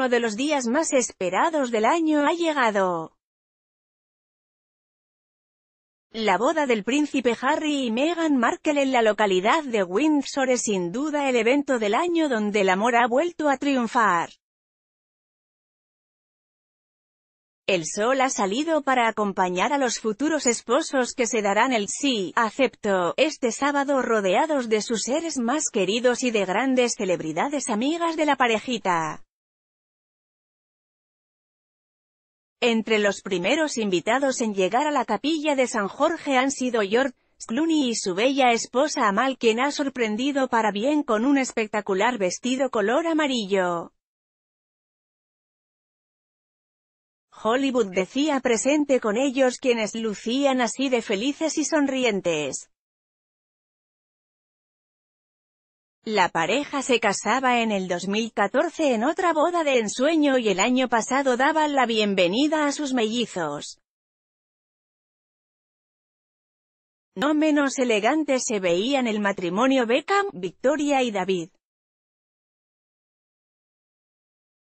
uno de los días más esperados del año ha llegado. La boda del príncipe Harry y Meghan Markle en la localidad de Windsor es sin duda el evento del año donde el amor ha vuelto a triunfar. El sol ha salido para acompañar a los futuros esposos que se darán el sí, acepto, este sábado rodeados de sus seres más queridos y de grandes celebridades amigas de la parejita. Entre los primeros invitados en llegar a la capilla de San Jorge han sido George Clooney y su bella esposa Amal quien ha sorprendido para bien con un espectacular vestido color amarillo. Hollywood decía presente con ellos quienes lucían así de felices y sonrientes. La pareja se casaba en el 2014 en otra boda de ensueño y el año pasado daban la bienvenida a sus mellizos. No menos elegantes se veían el matrimonio Beckham, Victoria y David.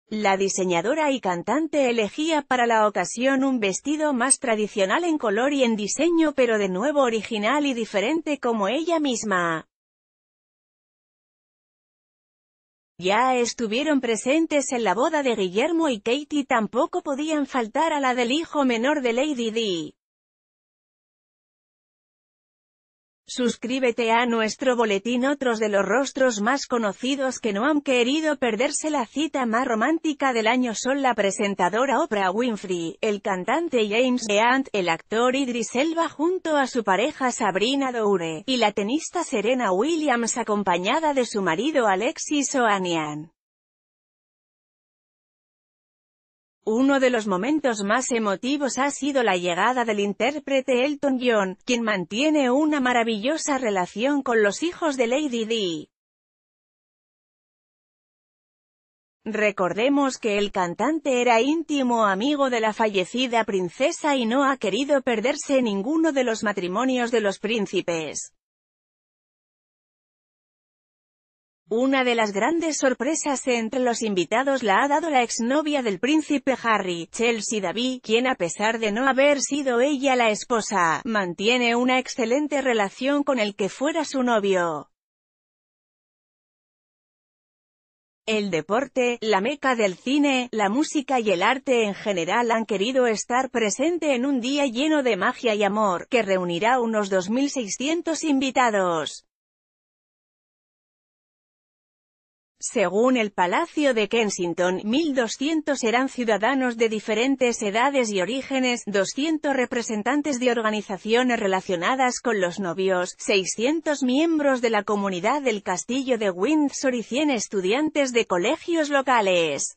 La diseñadora y cantante elegía para la ocasión un vestido más tradicional en color y en diseño pero de nuevo original y diferente como ella misma. Ya estuvieron presentes en la boda de Guillermo y Katie tampoco podían faltar a la del hijo menor de Lady Di. Suscríbete a nuestro boletín Otros de los rostros más conocidos que no han querido perderse la cita más romántica del año son la presentadora Oprah Winfrey, el cantante James Deant, el actor Idris Elba junto a su pareja Sabrina Doure, y la tenista Serena Williams acompañada de su marido Alexis Ohanian. Uno de los momentos más emotivos ha sido la llegada del intérprete Elton John, quien mantiene una maravillosa relación con los hijos de Lady Di. Recordemos que el cantante era íntimo amigo de la fallecida princesa y no ha querido perderse ninguno de los matrimonios de los príncipes. Una de las grandes sorpresas entre los invitados la ha dado la exnovia del príncipe Harry, Chelsea Davy, quien a pesar de no haber sido ella la esposa, mantiene una excelente relación con el que fuera su novio. El deporte, la meca del cine, la música y el arte en general han querido estar presente en un día lleno de magia y amor, que reunirá unos 2.600 invitados. Según el Palacio de Kensington, 1.200 eran ciudadanos de diferentes edades y orígenes, 200 representantes de organizaciones relacionadas con los novios, 600 miembros de la comunidad del castillo de Windsor y 100 estudiantes de colegios locales.